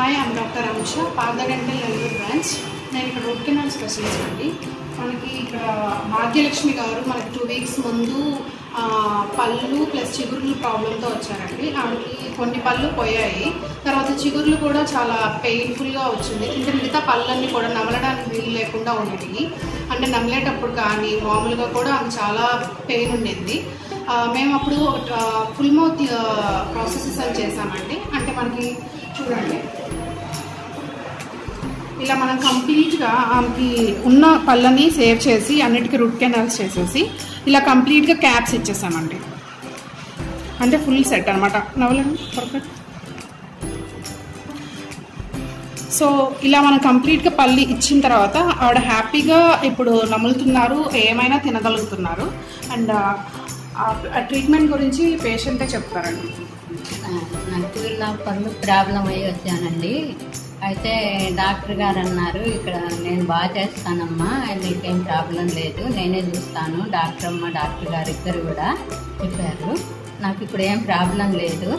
Hi I'm doctor అంశ పాద Nellore branch నేను ఇక్కడ రూట్ కెనాల్ స్పెషలిస్ట్ అండి. మనకి ఇక్కడ భాగ్యలక్ష్మి గారు మనకి టూ వీక్స్ ముందు పళ్ళు ప్లస్ చిగుర్లు ప్రాబ్లంతో వచ్చారండి. ఆమెకి కొన్ని పళ్ళు పోయాయి. తర్వాత చిగుర్లు కూడా చాలా పెయిన్ఫుల్గా వచ్చింది. ఇంకా మిగతా పళ్ళన్నీ కూడా నమలడానికి వీలు లేకుండా ఉండేవి అంటే నమలేటప్పుడు కానీ మామూలుగా కూడా ఆమె చాలా పెయిన్ ఉండింది. మేము అప్పుడు ఫుల్ మౌత్ ప్రాసెసెస్ అని చేసామండి అంటే మనకి చూడండి. ఇలా మనం కంప్లీట్గా ఆమెకి ఉన్న పళ్ళని సేవ్ చేసి అన్నిటికీ రూట్ కెనాల్స్ చేసేసి ఇలా కంప్లీట్గా క్యాప్స్ ఇచ్చేసామండి. అంటే ఫుల్ సెట్ అనమాట నవ్వులండి పర్ఫెక్ట్. సో ఇలా మనం కంప్లీట్గా పల్లి ఇచ్చిన తర్వాత ఆవిడ హ్యాపీగా ఇప్పుడు నములుతున్నారు ఏమైనా తినగలుగుతున్నారు. అండ్ ఆ ట్రీట్మెంట్ గురించి పేషెంటే చెప్తారండి. నాకు నా పళ్ళు ప్రాబ్లం అయ్యి వచ్చానండి. అయితే డాక్టర్ గారు అన్నారు ఇక్కడ నేను బాగా చేస్తానమ్మా నీకేం ప్రాబ్లం లేదు నేనే చూస్తాను. డాక్టర్ అమ్మ డాక్టర్ గారు ఇద్దరు కూడా చెప్పారు నాకు ఇప్పుడు ఏం ప్రాబ్లం లేదు.